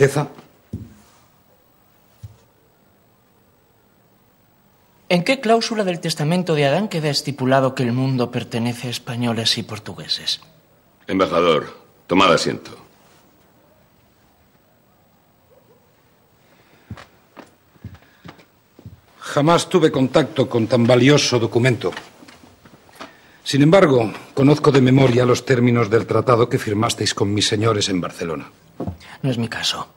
Alteza. ¿En qué cláusula del testamento de Adán queda estipulado que el mundo pertenece a españoles y portugueses? Embajador, tomad asiento. Jamás tuve contacto con tan valioso documento. Sin embargo, conozco de memoria los términos del tratado que firmasteis con mis señores en Barcelona. No es mi caso.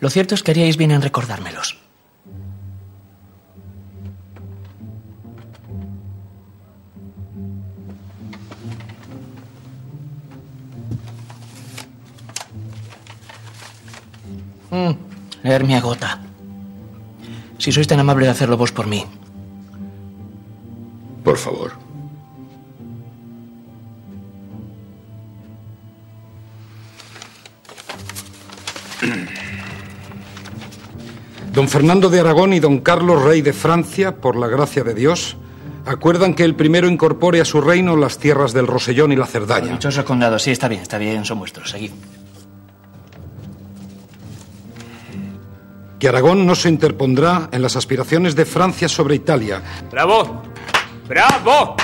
Lo cierto es que haríais bien en recordármelos. Mm, leer agota. Si sois tan amable de hacerlo vos por mí. Por favor. Don Fernando de Aragón y don Carlos, rey de Francia, por la gracia de Dios, acuerdan que el primero incorpore a su reino las tierras del Rosellón y la Cerdaña. Dichoso condado, sí, está bien, está bien, son vuestros. Seguid. Que Aragón no se interpondrá en las aspiraciones de Francia sobre Italia. ¡Bravo! ¡Bravo!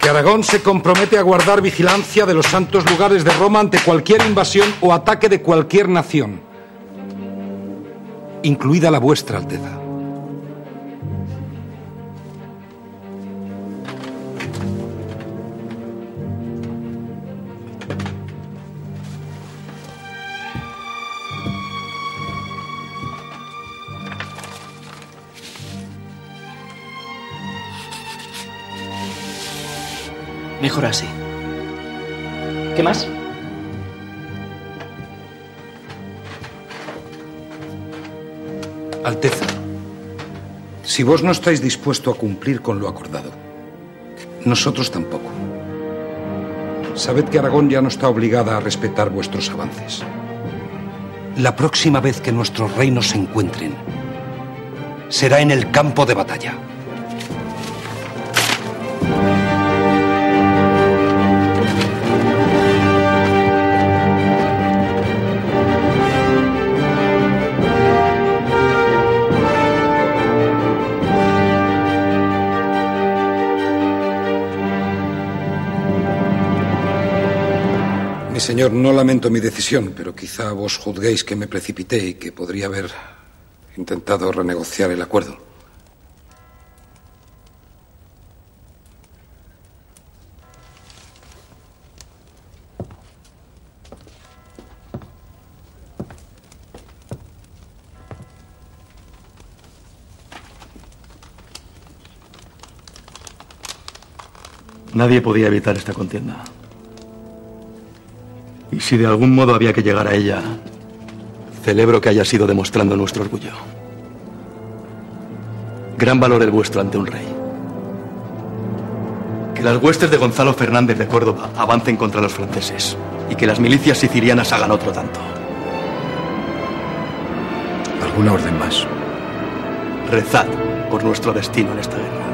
Que Aragón se compromete a guardar vigilancia de los santos lugares de Roma ante cualquier invasión o ataque de cualquier nación, incluida la vuestra, Alteza. Mejor así. ¿Qué más? Alteza, si vos no estáis dispuesto a cumplir con lo acordado, nosotros tampoco. Sabed que Aragón ya no está obligada a respetar vuestros avances. La próxima vez que nuestros reinos se encuentren será en el campo de batalla. Mi señor, no lamento mi decisión, pero quizá vos juzguéis que me precipité y que podría haber intentado renegociar el acuerdo. Nadie podía evitar esta contienda. Y si de algún modo había que llegar a ella, celebro que haya sido demostrando nuestro orgullo. Gran valor el vuestro ante un rey. Que las huestes de Gonzalo Fernández de Córdoba avancen contra los franceses y que las milicias sicilianas hagan otro tanto. ¿Alguna orden más? Rezad por nuestro destino en esta guerra.